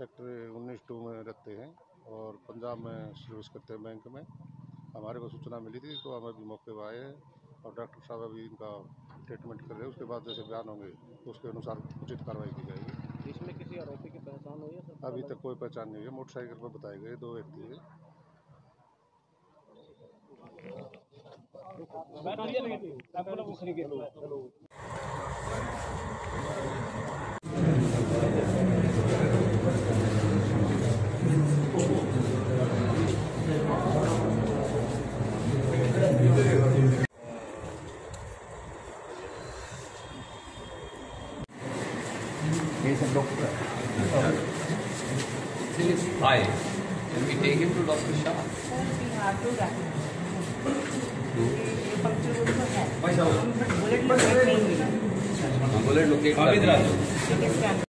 रखते हैं और पंजाब में सर्विस करते हैं बैंक में। हमारे को सूचना मिली थी तो हम अभी मौके पर आए हैं और डॉक्टर साहब अभी इनका ट्रीटमेंट कर रहे हैं। उसके बाद जैसे बयान होंगे तो उसके अनुसार उचित कार्रवाई की जाएगी। इसमें किसी आरोपी की पहचान हुई है? सर अभी तक कोई पहचान नहीं है। मोटरसाइकिल पर बताए गए दो व्यक्ति हैं। Still is high. Can we take him to Dr. Shah? we have to wrap it. ये तो है बट बुलेट Bullet है स्कैन